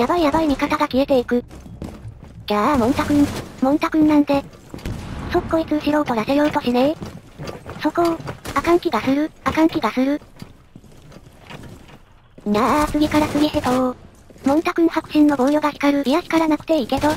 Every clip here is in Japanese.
やばいやばい味方が消えていく。じゃあ、モンタ君。モンタ君なんで。そっこいつ後ろを取らせようとしねえ？そこを、あかん気がする、あかん気がする。なあ、次から次へとモンタくん白真の防御が光る。いや光らなくていいけど。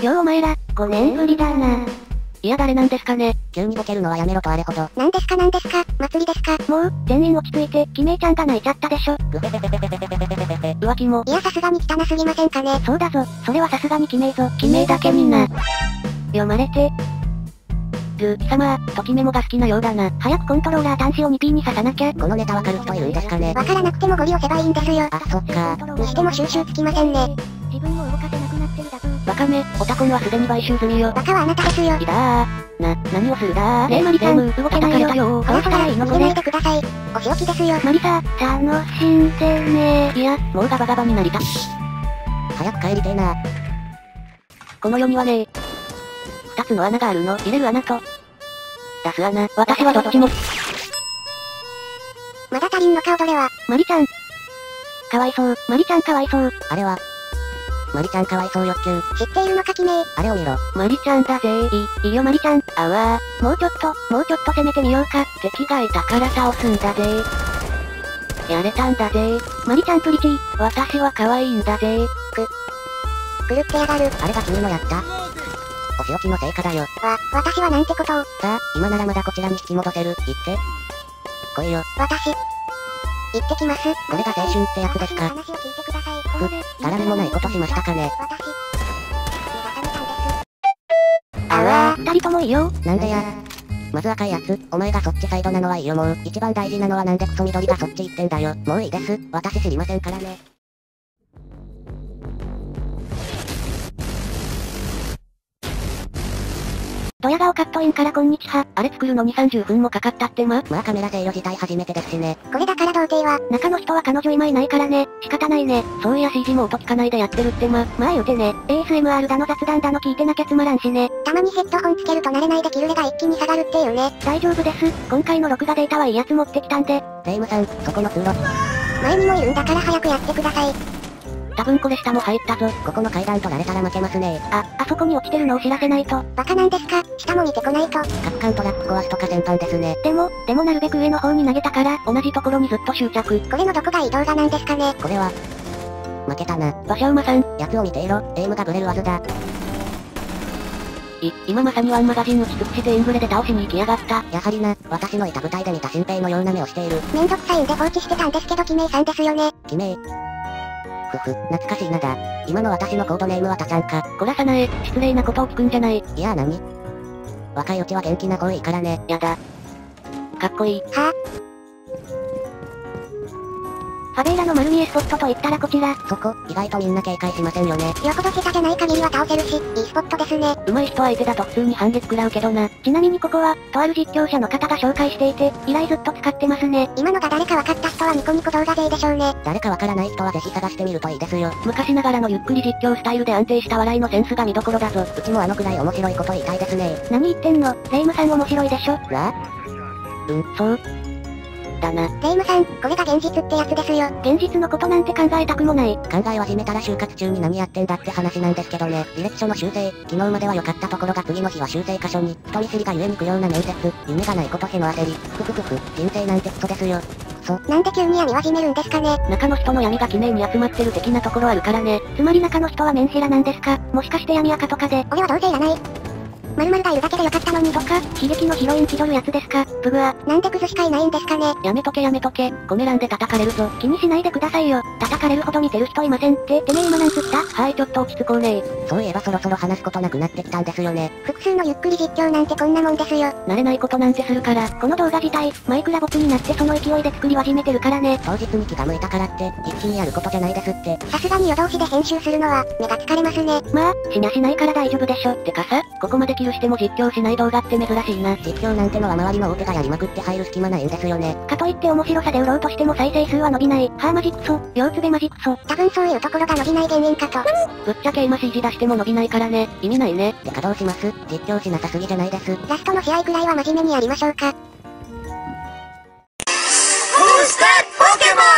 りょうお前ら、5年ぶりだな。いや誰なんですかね。急にボケるのはやめろとあれほど。なんですかなんですか祭りですか？もう、全員落ち着いて、キメイちゃんが泣いちゃったでしょ。グフェフェフェフェフェフェフェフェフェフェ浮気も。いやさすがに汚すぎませんかね。そうだぞ、それはさすがにキメイぞ。キメイだけにな。読まれて。る、貴様、ときメモが好きなようだな。早くコントローラー端子を 2P に刺さなきゃ。このネタわかる人いるんですかねわからなくてもゴリ押せばいいんですよ。あ、そっか。にしても収拾つきませんね。自分なってるだぞ。ワカメ、オタコンはすでに買収済みよ。バカはあなたですよ。いだー。な、何をするだー。ねえマリちゃん、動けないよ。よどうしたらいいのこれ逃げない。でください。お仕置きですよ。マリサ、楽しんでねいや、もうガバガバになりた。早く帰りてえな。この世にはね二つの穴があるの。入れる穴と、出す穴。私はどっちも。まだ足りんのか踊れは？マリちゃん。かわいそう。マリちゃんかわいそう。あれは。マリちゃんかわいそう欲求。知っているのかキメイ。あれを見ろ。マリちゃんだぜいい、いいよマリちゃん。あわー。もうちょっと、もうちょっと攻めてみようか。敵がいたから倒すんだぜやれたんだぜマリちゃんプリチー。私は可愛いんだぜ狂ってやがる。あれが君のやった。お仕置きの成果だよ。わ、私はなんてことを。さあ、今ならまだこちらに引き戻せる。行って。来いよ。私。行ってきます。これが青春ってやつですか？話を聞いてください。ここで、絡みもないことしましたかね？私。目が覚めたんです。あわー。二人ともいいよ。なんでや？まず赤いやつ、お前がそっちサイドなのはいいよもう。一番大事なのはなんでクソ緑がそっち行ってんだよ。もういいです。私知りませんからね。ドヤ顔カットインからこんにちは。あれ作るのに30分もかかったってま。まあカメラ制御自体初めてですしね。これだから童貞は、中の人は彼女今いないからね。仕方ないね。そういや CG も音聞かないでやってるってま。まあ言うてね。ASMR だの雑談だの聞いてなきゃつまらんしね。たまにヘッドホンつけると慣れないでキルレが一気に下がるっていうね。大丈夫です。今回の録画データはいいやつ持ってきたんで。レイムさん、そこの通路。前にもいるんだから早くやってください。多分これ下も入ったぞ。ここの階段取られたら負けますね。あ、あそこに落ちてるのを知らせないと。バカなんですか？下も見てこないと。カプカントラック壊すとか全般ですね。でも、でもなるべく上の方に投げたから、同じところにずっと執着。これのどこがいい動画なんですかね？これは、負けたな。馬車馬さん。やつを見ていろ、エイムがブレるわずだ。い、今まさにワンマガジン打ち尽くしてエンブレで倒しに行きやがった。やはりな、私のいた舞台で見た新兵のような目をしている。めんどくさいんで放置してたんですけどキメイさんですよね。キメイ。ふふ、懐かしいなだ。今の私のコードネームはタちゃんか。こらさなえ、失礼なことを聞くんじゃない。いやー何？若いうちは元気な子いいからね。やだ。かっこいい。は？ファベーラの丸見えスポットと言ったらこちら。そこ、意外とみんな警戒しませんよね。ぁ、よほど下手じゃない限りは倒せるし、いいスポットですね。上手い人相手だと普通に反撃食らうけどな。ちなみにここは、とある実況者の方が紹介していて、以来ずっと使ってますね。今のが誰か分かった人はニコニコ動画勢でしょうね。誰かわからない人はぜひ探してみるといいですよ。昔ながらのゆっくり実況スタイルで安定した笑いのセンスが見どころだぞ。うちもあのくらい面白いこと言いたいですね。何言ってんの？レイムさん面白いでしょ？わ？あうん、そう。だな。レイムさん、これが現実ってやつですよ。現実のことなんて考えたくもない。考え始めたら就活中に何やってんだって話なんですけどね。履歴書の修正、昨日までは良かったところが次の日は修正箇所に、人見知りがゆえにくような面接、夢がないことへの焦り、ふふふふ、人生なんてクソですよ。なんで急に闇を始めるんですかね。中の人の闇が記念に集まってる的なところあるからね。つまり中の人はメンヘラなんですか？もしかして闇垢とかで、俺はどうせいらない。〇〇がいるだけでよかったのにとか、悲劇のヒロイン気取るやつですかブグア。なんでクズしかいないんですかね。やめとけやめとけ。コメ欄で叩かれるぞ。気にしないでくださいよ。叩かれるほど似てる人いませんって。てめえ今なんつった？はいちょっと落ち着こうねそういえばそろそろ話すことなくなってきたんですよね。複数のゆっくり実況なんてこんなもんですよ。慣れないことなんてするから、この動画自体、マイクラボツになってその勢いで作り始めてるからね。当日に気が向いたからって、一気にやることじゃないですって。さすがに夜通しで編集するのは、目が疲れますね。まあ、しにゃしないから大丈夫でしょ。ってかさ、ここまでキルしても実況しない動画って珍しいな。実況なんてのは周りの大手がやりまくって入る隙間ないんですよね。かといって面白さで売ろうとしても再生数は伸びない。ハーマジクソ、両つべマジクソ。多分そういうところが伸びない原因かと。ぶっちゃけ今 CG 出しても伸びないからね。意味ないね。で稼働します。実況しなさすぎじゃないです。ラストの試合くらいは真面目にやりましょうか。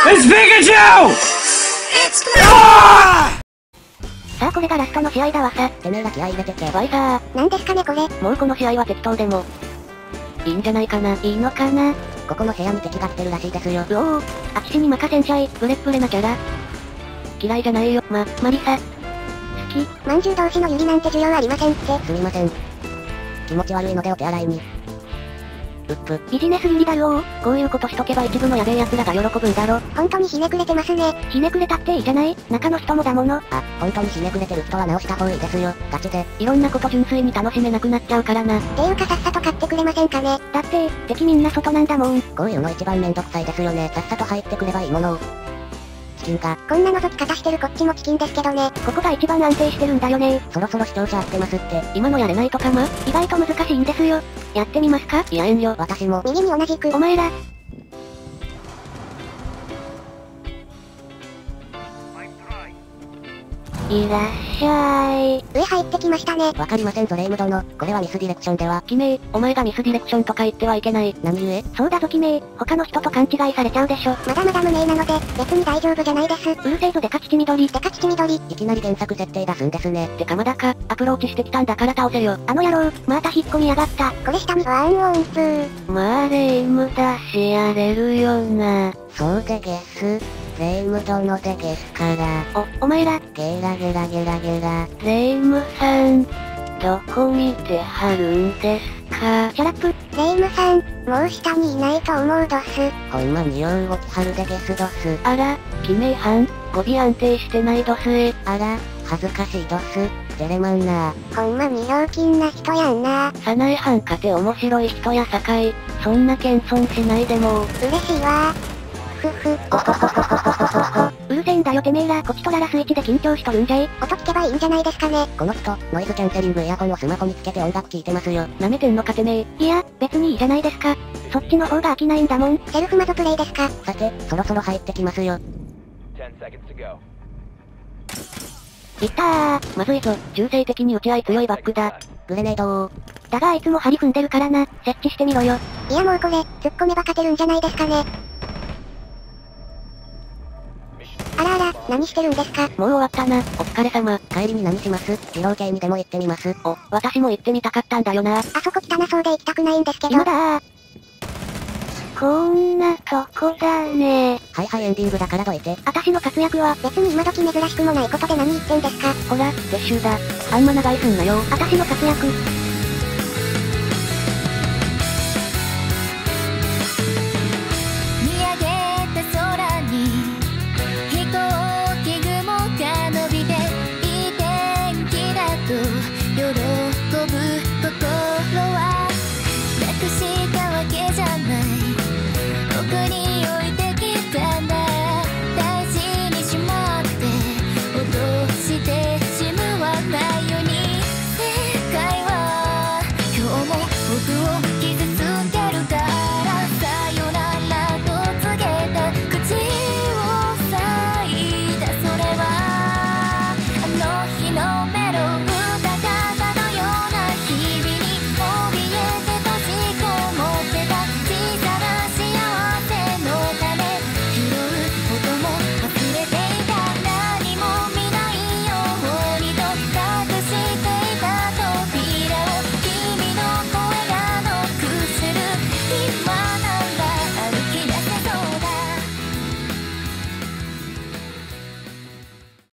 It's Pikachu! さあこれがラストの試合だわさ。てめえら気合い入れてけ。わいさなんですかねこれ。もうこの試合は適当でも。いいんじゃないかな。いいのかな。ここの部屋に敵が来てるらしいですよ。うおー、あきしに任せんちゃい、ブレッブレなキャラ。嫌いじゃないよ、ま、マリサ。好き、まんじゅう同士のユリなんて需要ありませんって。すみません。気持ち悪いのでお手洗いに。うっぷ。ビジネスユリだろー。こういうことしとけば一部のやべえ奴らが喜ぶんだろ。本当にひねくれてますね。ひねくれたっていいじゃない中の人もだもの。あ、本当にひねくれてる人は直した方がいいですよ。ガチで。いろんなこと純粋に楽しめなくなっちゃうからな。ていうかさっさと買ってくれませんかね。だって、敵みんな外なんだもん。こういうの一番めんどくさいですよね。さっさと入ってくればいいものを。チキンが、こんな覗き方してるこっちもチキンですけどね。ここが一番安定してるんだよねそろそろ視聴者合ってますって。今のやれないとかま？意外と難しいんですよ。やってみますか？いや遠慮。私も、右に同じく。お前ら。いらっしゃい。上入ってきましたね。わかりませんぞレイム殿。これはミスディレクションでは。キメイ、お前がミスディレクションとか言ってはいけない。何故？そうだぞキメイ、他の人と勘違いされちゃうでしょ。まだまだ無名なので、別に大丈夫じゃないです。うるせえぞデカチチ緑。デカチチ緑。いきなり原作設定出すんですね。てかまだか、アプローチしてきたんだから倒せよ。あの野郎、また引っ込みやがった。これ下見ワンオンプー。まあレイムだしやれるよな。そうでゲス。レイム殿でゲスから。お、お前ら、ゲラゲラゲラゲラ。レイムさん、どこ見てはるんですか？シャラップ、レイムさん、もう下にいないと思うドス。ほんまによう動きはるでゲスドス。あら、キメイはん、語尾安定してないドスえ。あら、恥ずかしいドス。デレマンなほんまにひょうきんな人やんな。サナエハンかて面白い人やさかい、そんな謙遜しないでも嬉しいわ。ふふ。だよてめえら、こちとららスイッチで緊張しとるんじゃい。音聞けばいいんじゃないですかね。この人、ノイズキャンセリングイヤホンをスマホにつけて音楽聴いてますよ。舐めてんのかてめえ。いや、別にいいじゃないですか。そっちの方が飽きないんだもん。セルフマゾプレイですか。さて、そろそろ入ってきますよ。10 seconds to go. いったー。まずいぞ、中性的に打ち合い強いバックだ。グレネードを、だがあいつも針踏んでるからな、設置してみろよ。いやもうこれ、突っ込めば勝てるんじゃないですかね。何してるんですか？もう終わったな、お疲れ様。帰りに何します？二郎系にでも行ってみます。お、私も行ってみたかったんだよな。あそこ汚そうで行きたくないんですけど。今だー。こんなとこだねはいはいエンディングだからどいて。私の活躍は、別に今時珍しくもないことで何言ってんですか。ほら、撤収だ。あんま長いすんなよ。私の活躍、